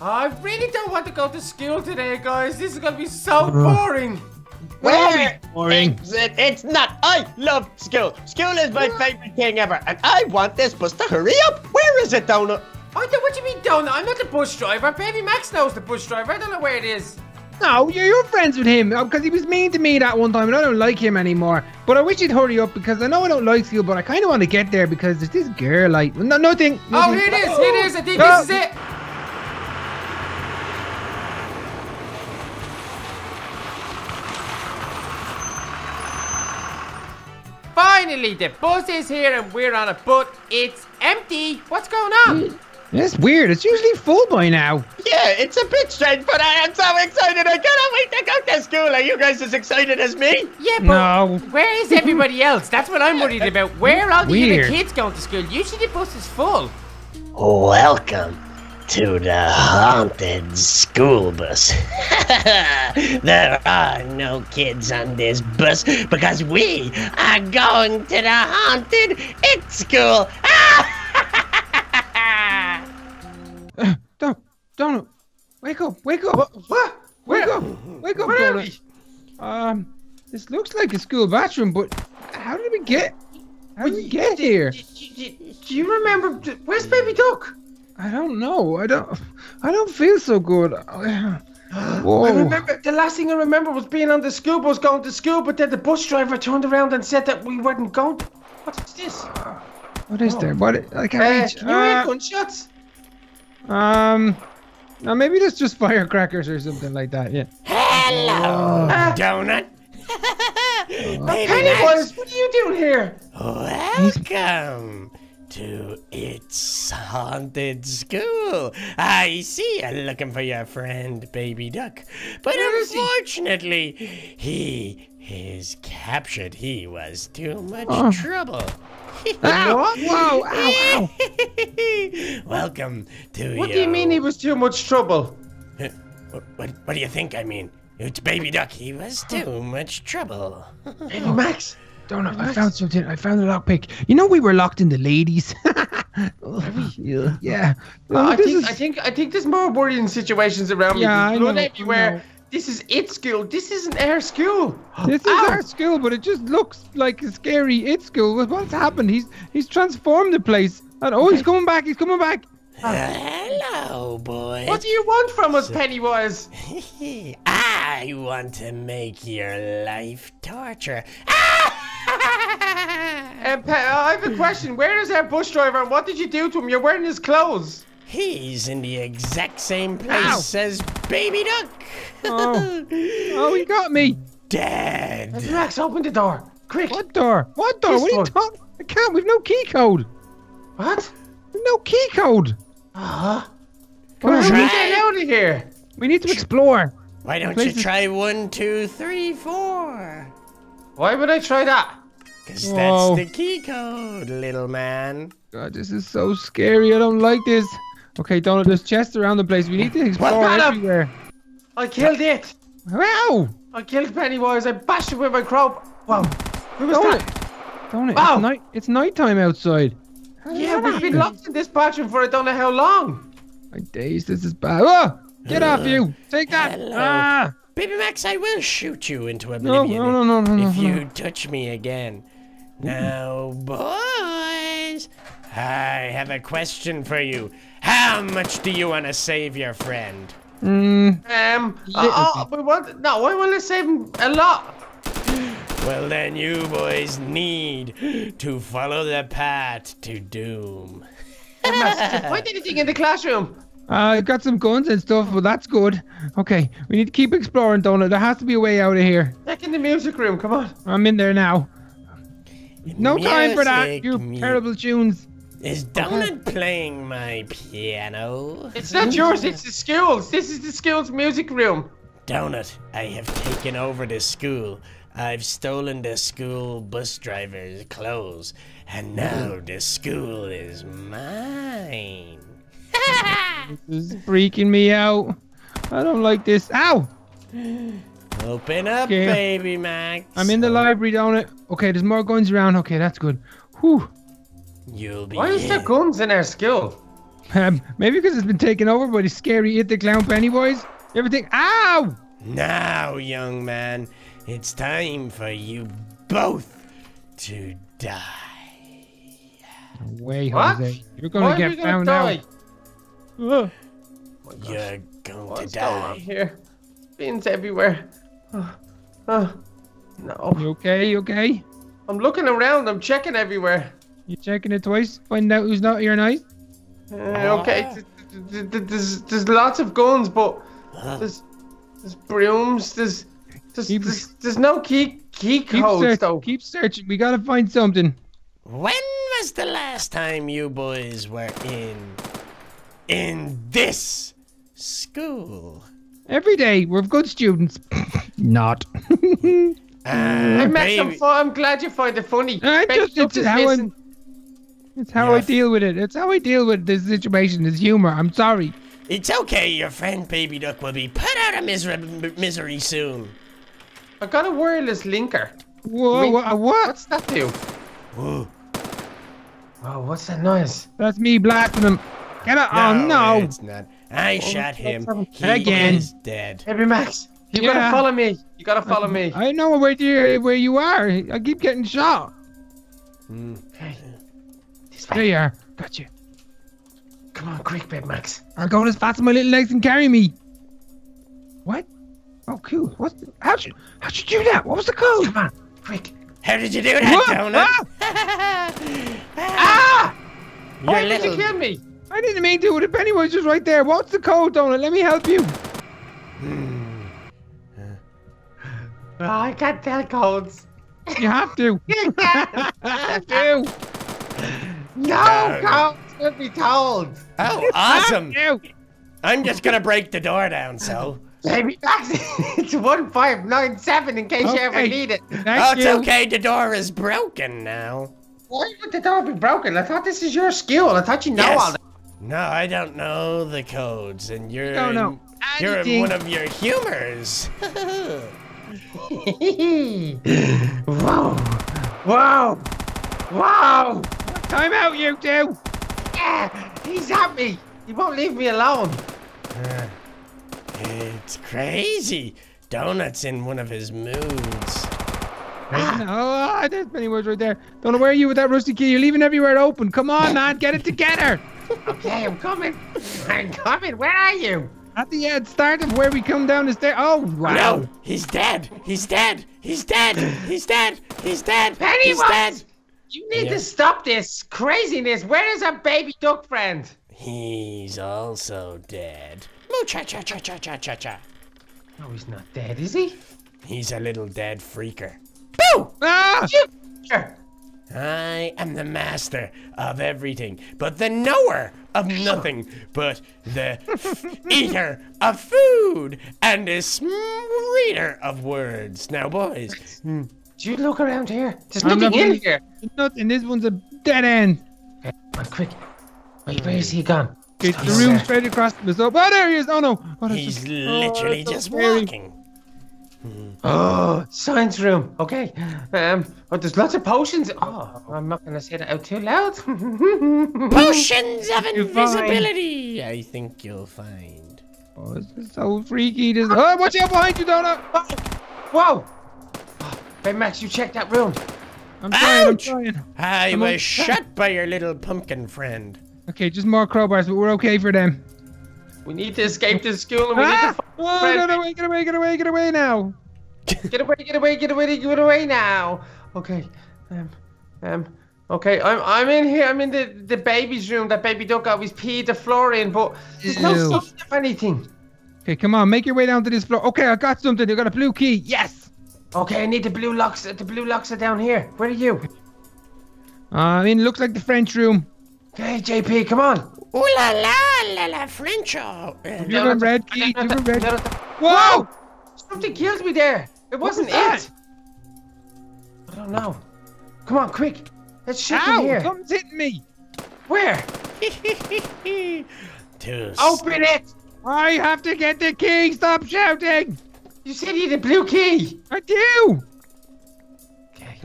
I really don't want to go to school today, guys. This is gonna be so boring. Where Boring. it? It's not. I love school. School is my favorite thing ever, and I want this bus to hurry up. Where is it, Donut? I don't, what do you mean, Donut? I'm not the bus driver. Baby Max knows the bus driver. I don't know where it is. No, you're, you're friends with him uh, because he was mean to me that one time and I don't like him anymore. But I wish he'd hurry up because I know I don't like school, but I kind of want to get there because there's this girl like no nothing. Oh, nothing. here it is. Here it is. I think Oh. this is it. Finally, the bus is here and we're on it, but it's empty. What's going on? Mm, that's weird. It's usually full by now. Yeah, it's a bit strange, but I am so excited. I cannot wait to go to school. Are you guys as excited as me? Yeah, but No. where is everybody else? That's what I'm worried about. Where are all the other kids going to school? Usually the bus is full. Welcome to the haunted school bus. there are no kids on this bus because we are going to the haunted it school. Don't, don't wake up, wake up, What? wake up, wake up, Where are Um, this looks like a school bathroom, but how did we get? How did we get here? Do, do- do you remember? Where's Baby Duck? I don't know. I don't. I don't feel so good. Whoa. I remember the last thing I remember was being on the school bus going to school, but then the bus driver turned around and said that we weren't going. To... What's this? What is there? What? I can't Uh, reach. can you hear Uh, gunshots? um. Now maybe that's just firecrackers or something like that. Yeah. Hello, Ah. donut. Baby Pennywise, what are you doing here? Welcome to its haunted school. I see you're looking for your friend, Baby Duck. But unfortunately, he is captured. He was too much Oh. trouble. Ah, ow! Whoa! Ow! Ow! Welcome to What do you mean he was too much trouble? What, what, what do you think I mean? It's Baby Duck. He was too much trouble. Baby Max. Donut, I found something. I found a lockpick. You know we were locked in the ladies. yeah. Yeah. Uh, I think is- I think I think there's more worrying situations around me. Yeah, There's I blood know, I everywhere. know. This is it school. This isn't our school. This is Ow! our school, but it just looks like a scary it school. What's happened? He's he's transformed the place. And oh, he's coming back. He's coming back. Hello, boy. What do you want from us, Pennywise? I want to make your life torture. Um, Pe- uh, I have a question. Where is our bus driver and what did you do to him? You're wearing his clothes. He's in the exact same place as Baby Duck. Oh. Oh, he got me. Dead. Max, open the door. Quick. What door? What door? This what are you talking? I can't. We've no key code. What? We've no key code. Come How on, are we we need, getting out of here? we need to explore. Why don't Place you try one, two, three, four? Why would I try that? Because Whoa. that's the key code, little man. God, this is so scary. I don't like this. Okay, Donald, there's chests around the place. We need to explore got him? everywhere. I killed it. Wow! I killed Pennywise. I bashed it with my crop. Wow. Who was Donald, that? Donald, Wow. it's night. It's nighttime outside. How Yeah, we've been locked in this bathroom for I don't know how long. My days, this is bad. Ah! Get off you! Take that! Hello. Ah! Baby Max, I will shoot you into No, oblivion no, no, no, no, no, if you touch me again. Now, boys, I have a question for you. How much do you want to save your friend? Mm, Um, Little oh, we want, no, I want to save him a lot. Well, then you boys need to follow the path to doom. Find anything in the classroom. I got some guns and stuff, but that's good. Okay, we need to keep exploring, Donut. There has to be a way out of here. Back in the music room, come on. I'm in there now. No time for that, you mu- terrible tunes. Is Donut playing my piano? It's not yours, it's the school's. This is the school's music room. Donut, I have taken over the school. I've stolen the school bus driver's clothes, and now the school is mine. This is freaking me out. I don't like this. Ow! Open up, Okay. baby Max. I'm in the library, down it. Okay, there's more guns around. Okay, that's good. Whew. You'll be Why is there guns in our school? Um, maybe because it's been taken over by the scary It the Clown Pennywise. Everything. ow! Now, young man, it's time for you both to die. Way, What? Jose. You're gonna are we get gonna found die? out. Ugh. You're going What's to going on here? Bins everywhere. Oh, oh, no. You okay? You okay? I'm looking around. I'm checking everywhere. You checking it twice? Find out who's not your night? Uh, okay, th- th- th- there's there's lots of guns, but there's there's brooms. There's there's Keep- there's, there's no key key Keep, codes search- though. keep searching. We gotta find something. When was the last time you boys were in in this school? Every day, we're good students. not. Uh, I'm, baby, fu- I'm glad you find it funny. I Baby just- Duck it's is how I'm- It's how I deal with it. It's how I deal with this situation. Is humor. I'm sorry. it's okay. Your friend Baby Duck will be put out of miser- misery soon. I got a wireless linker. Whoa, Wait, wha- what? What's that do? Whoa. Oh, what's that noise? That's me blasting him. Get it? oh no! it's not. I shot him. He Again. is dead. Baby Max, you Yeah. gotta follow me. You gotta follow me. I know where you where you are. I keep getting shot. Okay. This There you are. Got you. Come on, quick, Baby Max. I'll go as fast as my little legs can carry me. What? Oh, cool. What? How'd you how'd you do that? What was the code? Come on, quick. How did you do that, What? Donut? Ah! Your Why did you little- kill me? I didn't mean to. The Pennywise was just right there. What's the code, Donut? Let me help you. Oh, I can't tell codes. You have to. you have to. no codes will be told. Oh, awesome! Have to. I'm just gonna break the door down, so. Baby Max, it's 1597 in case you ever need it. Thank Oh, it's you. okay. The door is broken now. Why would the door be broken? I thought this is your skill. I thought you know Yes. all that. No, I don't know the codes, and you're don't in, know you're in anything. one of your humors. Whoa! Whoa! Whoa! Time out, you two. Ah, he's at me. He won't leave me alone. it's crazy. Donut's in one of his moods. Oh, there's many words right there. Don't know where are you with that rusty key. You're leaving everywhere open. Come on, man. Get it together. Okay, I'm coming. I'm coming. Where are you? At the uh, start of where we come down the stairs. Oh, wow. No, he's dead. He's dead. He's dead. He's dead. He's dead. Pennywise! He's dead. You need Yeah. to stop this craziness. Where is our baby duck friend? He's also dead. Moo cha cha cha cha cha cha cha. No, he's not dead, is he? He's a little dead freaker. Boo! Ah! Sure. I am the master of everything, but the knower of nothing, but the eater of food and the reader of words. Now, boys, Do you look around here? There's I'm nothing in really- here. Nothing. This one's a dead end. Okay, come on, quick. Wait, where is he gone? It's the room straight across from us. Oh, there he is. Oh, no. Oh, he's just- oh, literally that's so just scary. walking. Oh, science room. Okay. Um, oh, there's lots of potions. Oh, I'm not gonna say that out too loud. Potions of invisibility, I think you'll find. Oh, this is so freaky. This. Oh, watch out behind you, Donut. Whoa! Oh, hey, Max, you check that room. I'm trying. I'm Ouch! trying. I Come on. was shot by your little pumpkin friend. Okay, just more crowbars, but we're okay for them. We need to escape this school and we Ah! need to friend. get away, get away, get away, get away now. get away, get away, get away, get away now. Okay. Um, um. Okay, I'm I'm in here. I'm in the the baby's room. That baby duck always peed the floor in, but there's no Ew. sign of anything. Okay, come on, make your way down to this floor. Okay, I got something. I got a blue key. Yes. Okay, I need the blue locks. The blue locks are down here. Where are you? Uh, I mean, looks like the French room. Okay, JP, come on. Ooh la la la la French. oh, uh, You have a red key. You have a red. Whoa! Something killed me there. It wasn't was that? it. I don't know. Come on, quick. Let's check in Ow! here. Something's hitting me. Where? to Open it. I have to get the key. Stop shouting. You said you had a blue key. I do. Okay.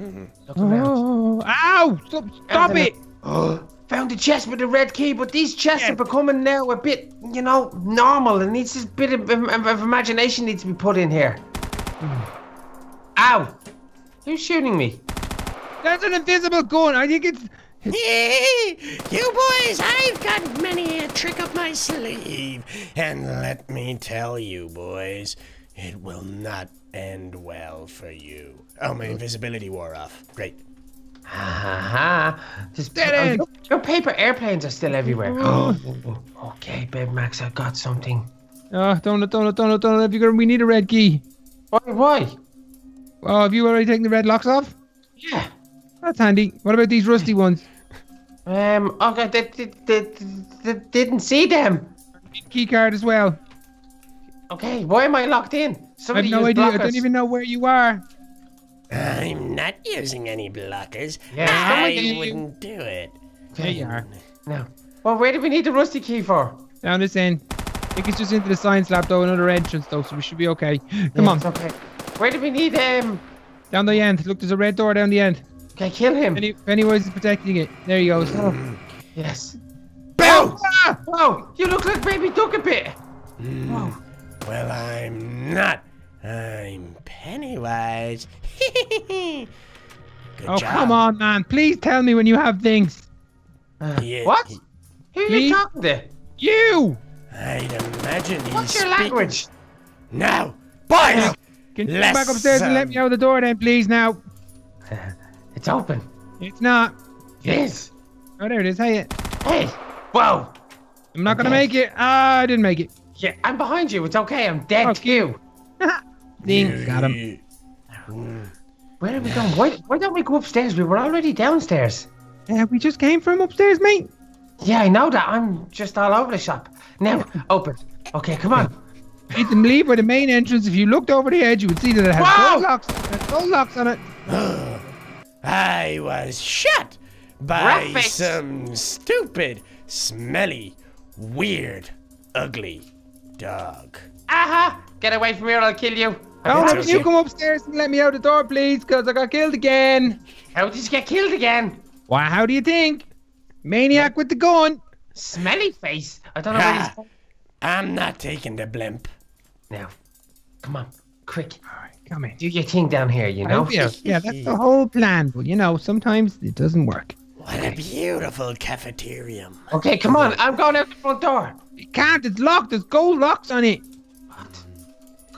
Look around. Oh, ow! Stop, stop Anthony. it. Found a chest with a red key, but these chests are becoming now a bit, you know, normal. It needs this bit of, of, of imagination needs to be put in here. Hmm. Ow! Who's shooting me? That's an invisible gun. I think it's. you boys, I've got many a trick up my sleeve. And let me tell you, boys, it will not end well for you. Oh, my invisibility wore off. Great. Ha ha! Just Dead oh, end. your, your paper airplanes are still everywhere. Oh, okay, babe Max, I got something. Oh, don't, don't, don't, don't. If you're gonna, we need a red key. Why? Why? Oh, have you already taken the red locks off? Yeah. That's handy. What about these rusty ones? Um. Okay. They, they, they, they didn't see them. Key card as well. Okay. Why am I locked in? I have no idea. I don't even know where you are. I'm not using any blockers. Yeah, I somebody- wouldn't do it. There you are. No. Well, where do we need the rusty key for? Down this end. I think it's just into the science lab though, another entrance though, so we should be okay. Come Yeah, on, it's okay. Where do we need um? down the end. Look, there's a red door down the end. Okay, kill him. Penny, Pennywise is protecting it. There he goes. Yes. Boom! Ah! Whoa! You look like Baby Duck a bit. Whoa. Well, I'm not. I'm Pennywise. Good Oh, job. come on, man. Please tell me when you have things. Yeah, What? Who are you talking to? You! I'd imagine he's What's your speaking- language? Now, boys! Can you come back upstairs and let me Listen. out the door then, please, now? It's open. It's not. Yes. Oh, there it is. Hey, it. Hey. Whoa. I'm not gonna make it. Ah, I didn't make it. Yeah, I'm behind you. It's okay. I'm dead Oh, too. Ding, got him. Where are we going? Why, why don't we go upstairs? We were already downstairs. Yeah, we just came from upstairs, mate. Yeah, I know that. I'm just all over the shop. Now, open. Okay, come on. You can leave by the main entrance. If you looked over the edge, you would see that it has Wow! gold locks. It has gold locks on it. I was shot by Rat-face. some stupid, smelly, weird, ugly dog. Aha! Get away from here, I'll kill you. Oh, It's can you come upstairs and let me out the door, please? Because I got killed again. How did you get killed again? Why, how do you think? Maniac with the gun. Smelly face. I don't know where Ha! he's I'm not taking the blimp. Now, come on, quick. All right, come in. Do your thing down here, you know? Yeah, yeah, that's the whole plan. But you know, sometimes it doesn't work. What a beautiful cafeteria. Okay, come on. I'm going out the front door. You can't. It's locked. There's gold locks on it.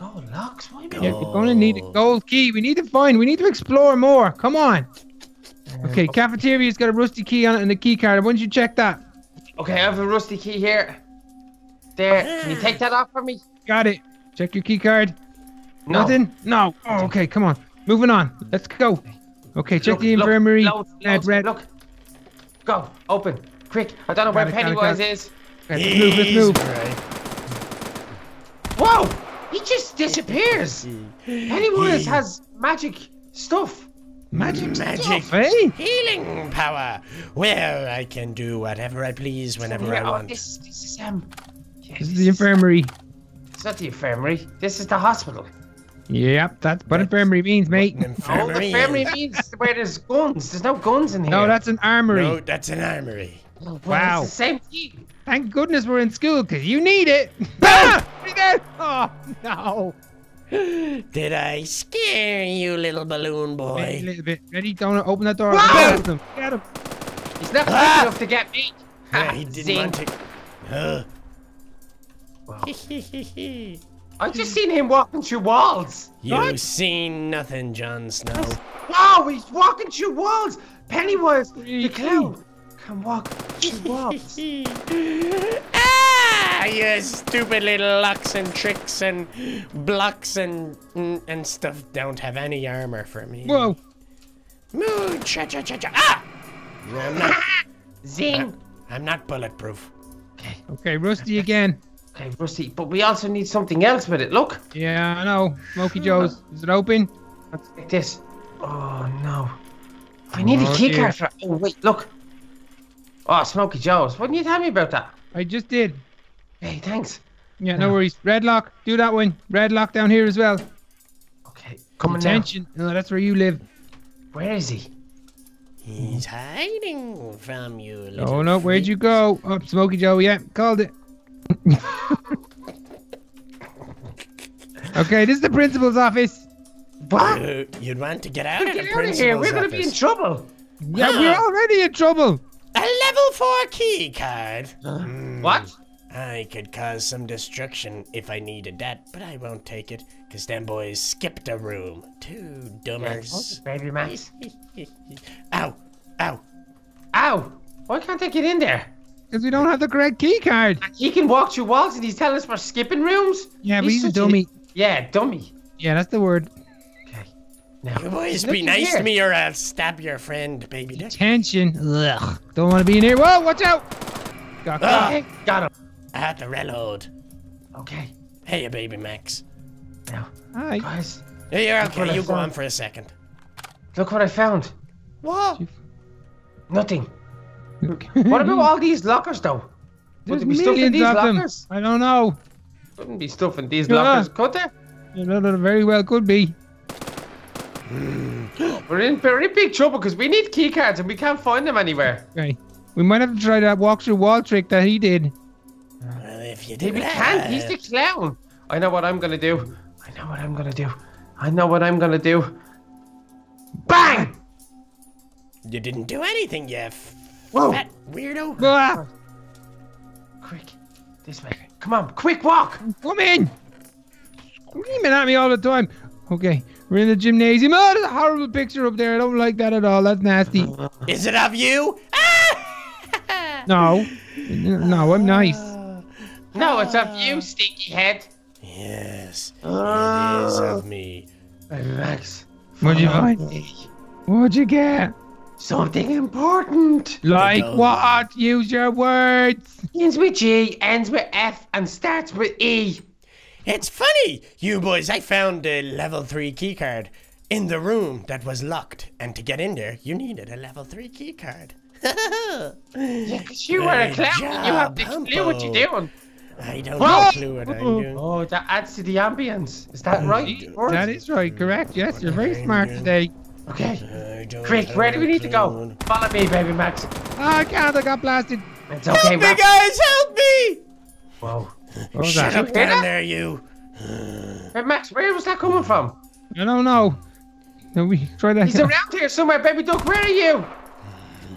What? Go locks? What do you Yeah, mean? you're gonna need a gold key. We need to find. We need to explore more. Come on. Okay, cafeteria's got a rusty key on it and a key card. Why don't you check that? Okay, I have a rusty key here. There. Can you take that off for me? Got it. Check your key card. No. Nothing? No. Oh, okay, come on. Moving on. Let's go. Okay, check Look, the infirmary. loads, Red, loads, red. Look. Go. Open. Quick. I don't know where Got it, got it, Pennywise got it. is. Let's move. Let's He's move. right. Whoa! He just disappears. Anyone Pennywise has magic stuff. Magic, Magic. stuff, eh? Healing power, Well, I can do whatever I please whenever I Oh, want. this, this is um. Yeah, This is the infirmary. It's not the infirmary. This is the hospital. Yep, that's what infirmary means, mate. An Oh, the infirmary. infirmary means where there's guns. There's no guns in here. No, that's an armory. No, that's an armory. Oh, well, Wow. It's the same thing. Thank goodness we're in school, because you need it. He did. Oh, no. Did I scare you, little balloon Wait a boy? little bit. Ready? Don't open that door. Wow! Get him. Get him. He's not quick Ah! enough to get me. Yeah, he didn't Zing. want to. Huh. Wow. I just seen him walking through walls. you What? seen nothing, Jon Snow. Wow, he's walking through walls. Pennywise, the Freaky. clown, can walk through walls. ah, you stupid little locks and tricks and blocks and and stuff don't have any armor for me. Whoa. Moo, cha cha cha cha. Ah! I'm not, Zing. I'm not bulletproof. Okay, Okay, Rusty again. okay, Rusty. But we also need something else with it. Look. Yeah, I know. Smoky Joe's. Is it open? Let's take this. Oh no. I need Oh, a key card for. Oh wait, look. Oh, Smoky Joe's. Why didn't you tell me about that? I just did. Hey, thanks. Yeah, no worries. Redlock. Do that one. Redlock down here as well. Okay, coming now. Attention. No, that's where you live. Where is he? He's hiding from you. Little Oh no, where'd you go? Oh, Smokey Joe, yeah, called it. okay, this is the principal's office. What? Uh, you'd want to get out of the Get out of here. We're gonna be in trouble. Yeah, we're already in trouble. A level four key card. Hmm. What? I could cause some destruction if I needed that, but I won't take it, cause them boys skipped a room. Two dummers. Baby Max. Ow! Ow! Ow! Why can't I get in there? Because we don't have the correct key card. He can walk through walls and he's telling us we're skipping rooms? Yeah, but he's a such dummy. Yeah, dummy. Yeah, that's the word. Okay. Now, You boys be nice here. to me or I'll stab your friend, baby dick. Tension. Ugh. Don't want to be in here. Whoa, watch out. Got Ah. got him. I had to reload. Okay. Hey, baby Max. Now, Hi. guys, Hey, you're okay. You go on for a second. look what I found. What? Nothing. Okay. What about all these lockers, though? Would There's there be stuff in millions these of them. I don't know. Wouldn't be stuff in these Yeah. lockers, could there? You know, that very well could be. We're in very big trouble because we need key cards and we can't find them anywhere. Okay. We might have to try that walk through wall trick that he did. Well, if you Hey, did we can't. He's the clown. I know what I'm gonna do. I know what I'm gonna do. I know what I'm gonna do. Bang! you didn't do anything, you f- Whoa! fat weirdo. Ah, Quick, this way. Come on, quick walk. come in. Screaming at me all the time. Okay, we're in the gymnasium. Oh, there's a horrible picture up there. I don't like that at all. That's nasty. Is it of you? Ah! No. No, I'm nice. No, it's of you, stinky head. Yes, it Ah. is of me. Max. What'd you find? me. What'd you get? Something important. Like what? Use your words. Begins with G, ends with F, and starts with E. It's funny, you boys. I found a level three keycard in the room that was locked, and to get in there, you needed a level three keycard. Yeah, because you were a Good clown. and you have to no clue what you're doing. I don't Whoa! have a clue what I'm doing. Oh, that adds to the ambience. Is that right? That is right, correct. Yes, you're very smart today. Okay. I Quick, where do we need to go? Follow me, baby Max. Ah, I can't. I got blasted. It's okay, Help me, Max. guys! Help me! Whoa. What was Shut that? up down that? there, you. Hey, Max, where was that coming from? I don't know. No, we try that. He's around here somewhere, baby duck. Where are you?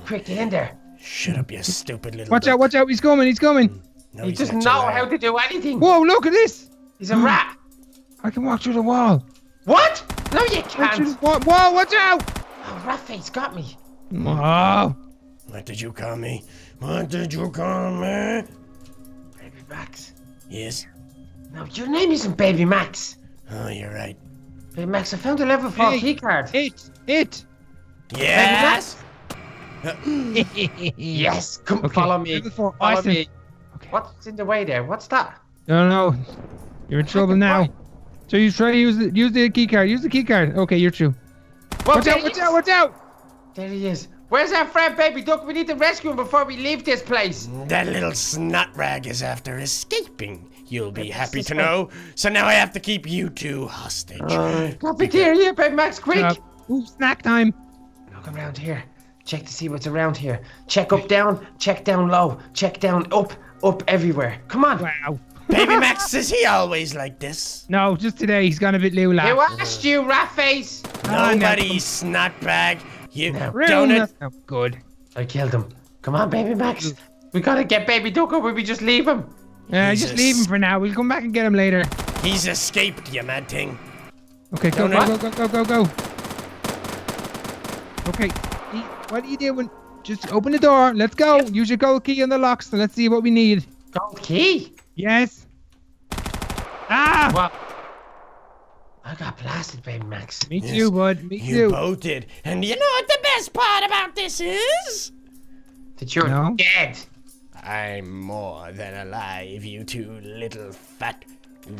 Quick, get in there. Shut up, you stupid little. Watch out! Watch out! He's coming! He's coming! No, He doesn't know your how to do anything. Whoa! Look at this! He's a rat. I can walk through the wall. What? No, you can't. the wall. Whoa! Watch out! Oh, rat face got me. Oh! What did you call me? What did you call me? Baby Max. Yes. No, your name isn't Baby Max. Oh, you're right. Baby Max, I found a level 4 Hey. key card. It! It! Yes. Yes, come Okay, follow me. level four, Follow awesome. me. What's in the way there? What's that? No, no. You're in trouble now. So you try to use the use the key card. Use the key card. Okay, you're true. Whoa, Watch out! he Watch is. out! Watch out! There he is. Where's our friend Baby Duck? We need to rescue him before we leave this place. That little snot rag is after escaping. You'll be happy to way. know. So now I have to keep you two hostage. Cafeteria, Baby Max, quick. Uh, ooh, snack time. Look around here. Check to see what's around here. Check up, down. Check down low. Check down, up, up, everywhere. Come on. Wow. Baby Max, is he always like this? No, just today he's gone a bit lula. Who asked you, rat face? Ah, no. Nobody snot bag. You No. Rude, donut. that's not good. I killed him. Come on, Baby Max. We gotta get Baby Duck or will we just leave him? Uh, just leave him for now. We'll come back and get him later. He's escaped, you mad thing. Okay, go, go, Donut. go, go, go, go, go. Okay, e- what are you doing? Just open the door. Let's go. Use your gold key on the locks and let's see what we need. Gold key? Yes. Ah! What? I got blasted, Baby Max. Me Yes. too, bud. Me You too. both did. And you know what the best part about this is? That you're No. dead. I'm more than alive, you two little fat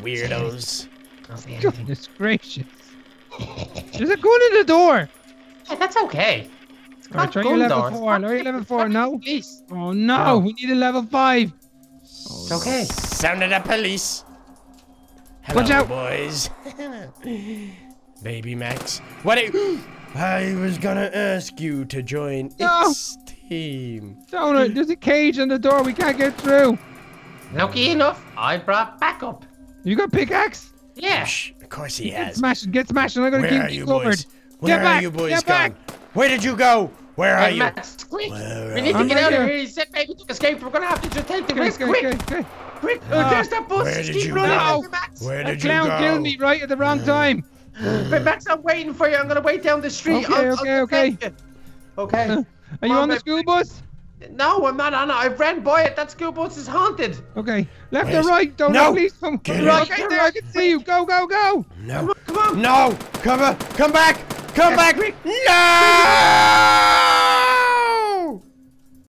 weirdos. Don't say. Goodness gracious. There's a gun in the door. Hey, that's okay. It's All right, try your level doors. four. Lower your level four. No. Please. Oh no, No. we need a level five. Oh. It's okay. Sound of the police. Hello, Watch out. boys. Baby Max. What are you... I was gonna ask you to join No. its team. Donut, there's a cage on the door. We can't get through. Lucky enough, I brought backup. You got pickaxe? Yeah. Shh, of course he Get has. smashed. Get smashed. I'm gonna Where keep are you you covered. boys? Where Get are back, you boys get gone? back. Where did you go? Where are Hey, you? Max, quick. Where We need to get out of here. here. He said maybe to escape. We're gonna have to just take the risk. okay, quick, okay, okay. quick. Ah. Oh, there's that bus. Where did keep you running go? Max. Where did you go? clown killed me right at the wrong time. But Max, I'm waiting for you. I'm gonna wait down the street. Okay, I'll- I'll okay, okay. defend. Okay. Are you on, on the school bus? No, I'm not on it. I've ran by it. That school bus is haunted. Okay. Left Where's- or right? Donut, No. please come. Get come it. right Get there. there. I can see you. Go, go, go. No. Come on, come on. No! Come on! Come back! Come Yeah, back! quick. No!